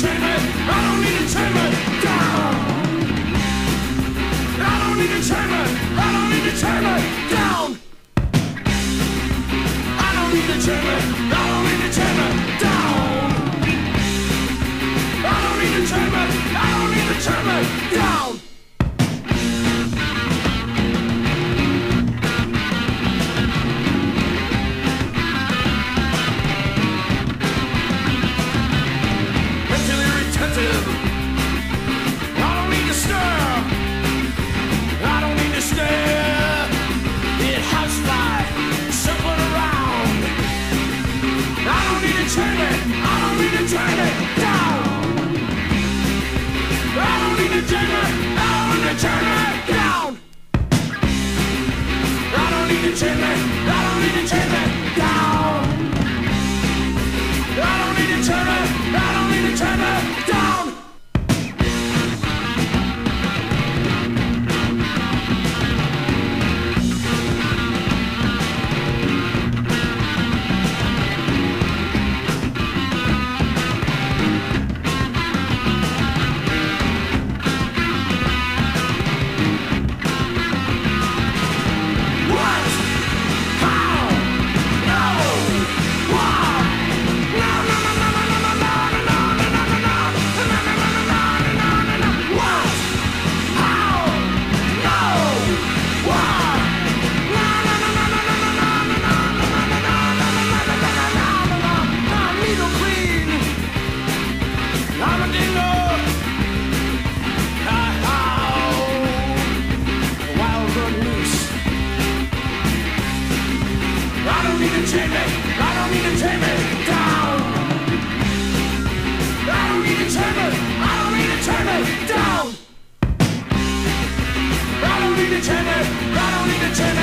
treatment. down. I don't need a chimney. I don't need to turn me down. I don't need to chain me. I don't need to me down. I don't need to me. I don't need to.